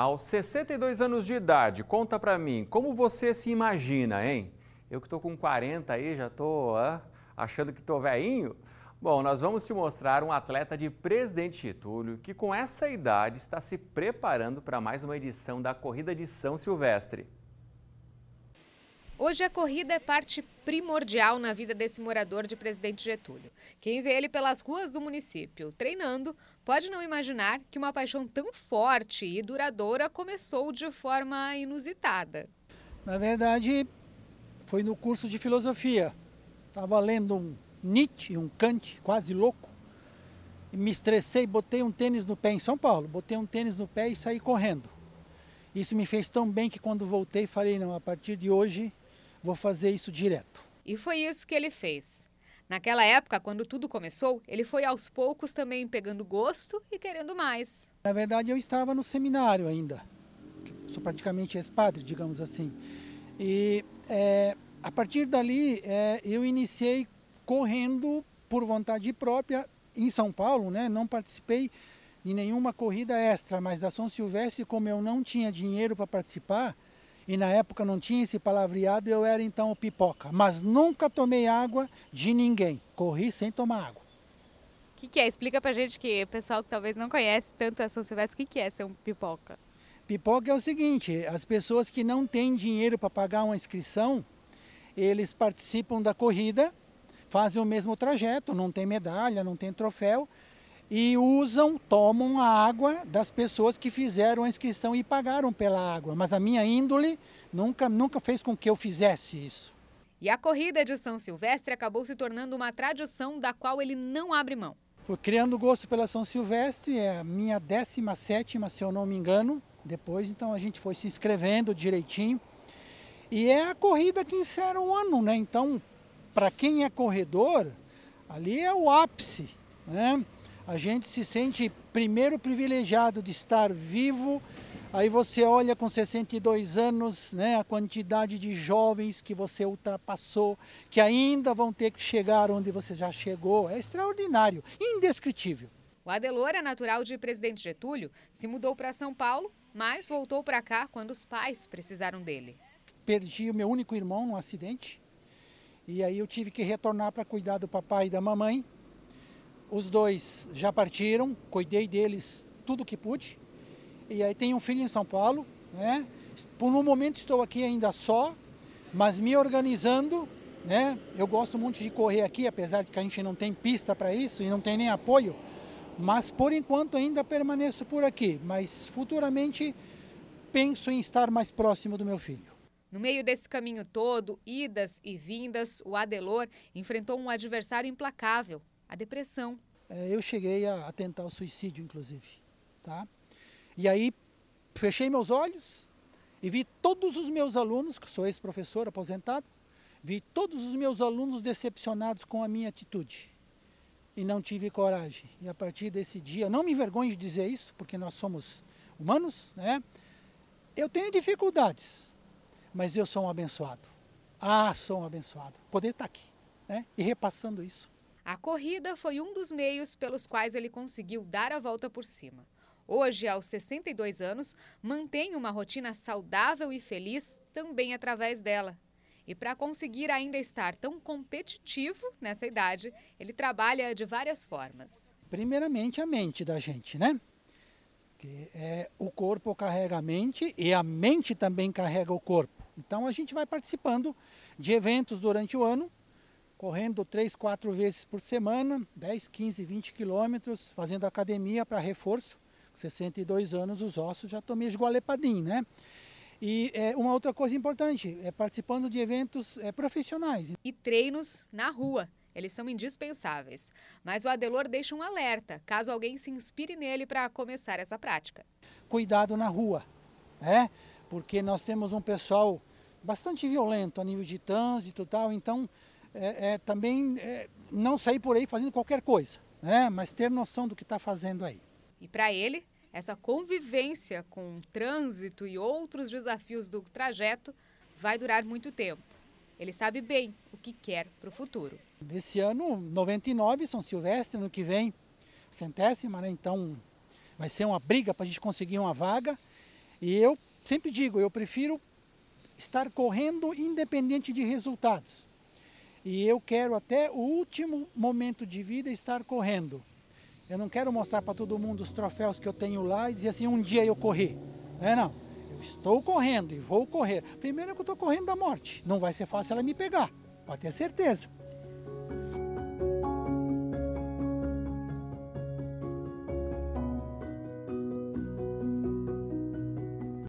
Aos 62 anos de idade, conta pra mim, como você se imagina, hein? Eu que tô com 40 aí, já tô ah, achando que tô velhinho? Bom, nós vamos te mostrar um atleta de Presidente Getúlio que com essa idade está se preparando para mais uma edição da Corrida de São Silvestre. Hoje a corrida é parte primordial na vida desse morador de Presidente Getúlio. Quem vê ele pelas ruas do município treinando pode não imaginar que uma paixão tão forte e duradoura começou de forma inusitada. Na verdade, foi no curso de filosofia. Estava lendo um Nietzsche, um Kant, quase louco. Me estressei, botei um tênis no pé em São Paulo. Botei um tênis no pé e saí correndo. Isso me fez tão bem que quando voltei falei, não, a partir de hoje vou fazer isso direto. E foi isso que ele fez. Naquela época, quando tudo começou, ele foi aos poucos também pegando gosto e querendo mais. Na verdade, eu estava no seminário ainda. Sou praticamente ex-padre, digamos assim. E é, a partir dali, é, eu iniciei correndo por vontade própria em São Paulo, né? Não participei em nenhuma corrida extra, mas da São Silvestre, como eu não tinha dinheiro para participar, e na época não tinha esse palavreado, eu era então o pipoca. Mas nunca tomei água de ninguém. Corri sem tomar água. O que, que, é? Explica pra gente que o pessoal que talvez não conhece tanto a São Silvestre, o que, que é ser um pipoca? Pipoca é o seguinte, as pessoas que não têm dinheiro para pagar uma inscrição, eles participam da corrida, fazem o mesmo trajeto, não tem medalha, não tem troféu, e usam, tomam a água das pessoas que fizeram a inscrição e pagaram pela água. Mas a minha índole nunca, nunca fez com que eu fizesse isso. E a corrida de São Silvestre acabou se tornando uma tradição da qual ele não abre mão. Fui criando gosto pela São Silvestre, é a minha 17, se eu não me engano. Depois, então, a gente foi se inscrevendo direitinho. E é a corrida que encerra o ano, né? Então, para quem é corredor, ali é o ápice, né? A gente se sente primeiro privilegiado de estar vivo. Aí você olha com 62 anos, né, a quantidade de jovens que você ultrapassou, que ainda vão ter que chegar onde você já chegou. É extraordinário, indescritível. O Adelor é natural de Presidente Getúlio, se mudou para São Paulo, mas voltou para cá quando os pais precisaram dele. Perdi o meu único irmão num acidente, e aí eu tive que retornar para cuidar do papai e da mamãe. Os dois já partiram, cuidei deles tudo que pude. E aí tenho um filho em São Paulo, né? Por um momento estou aqui ainda só, mas me organizando, né? Eu gosto muito de correr aqui, apesar de que a gente não tem pista para isso e não tem nem apoio. Mas por enquanto ainda permaneço por aqui, mas futuramente penso em estar mais próximo do meu filho. No meio desse caminho todo, idas e vindas, o Adelor enfrentou um adversário implacável, a depressão. É, eu cheguei a, tentar o suicídio, inclusive. Tá? E aí fechei meus olhos e vi todos os meus alunos, que sou ex-professor aposentado, vi todos os meus alunos decepcionados com a minha atitude. E não tive coragem. E a partir desse dia, não me envergonho de dizer isso, porque nós somos humanos, né? Eu tenho dificuldades, mas eu sou um abençoado. Ah, sou um abençoado. Poder estar aqui, né? E repassando isso. A corrida foi um dos meios pelos quais ele conseguiu dar a volta por cima. Hoje, aos 62 anos, mantém uma rotina saudável e feliz também através dela. E para conseguir ainda estar tão competitivo nessa idade, ele trabalha de várias formas. Primeiramente, a mente da gente, né? Que é, o corpo carrega a mente e a mente também carrega o corpo. Então, a gente vai participando de eventos durante o ano correndo três, quatro vezes por semana, 10, 15, 20 quilômetros, fazendo academia para reforço. Com 62 anos, os ossos já estão meio esgualepadinhos, né? E é, uma outra coisa importante, é participando de eventos é, profissionais. E treinos na rua. Eles são indispensáveis. Mas o Adelor deixa um alerta, caso alguém se inspire nele para começar essa prática. Cuidado na rua, né? Porque nós temos um pessoal bastante violento a nível de trânsito e tal, então é, é também é, não sair por aí fazendo qualquer coisa, né? mas ter noção do que está fazendo aí. E para ele, essa convivência com o trânsito e outros desafios do trajeto vai durar muito tempo. Ele sabe bem o que quer para o futuro. Desse ano, 99, São Silvestre, no que vem, centésima, né? então vai ser uma briga para a gente conseguir uma vaga. E eu sempre digo, eu prefiro estar correndo independente de resultados. E eu quero até o último momento de vida estar correndo. Eu não quero mostrar para todo mundo os troféus que eu tenho lá e dizer assim, um dia eu corri. Não é não. Eu estou correndo e vou correr. Primeiro que eu estou correndo da morte. Não vai ser fácil ela me pegar, pode ter certeza.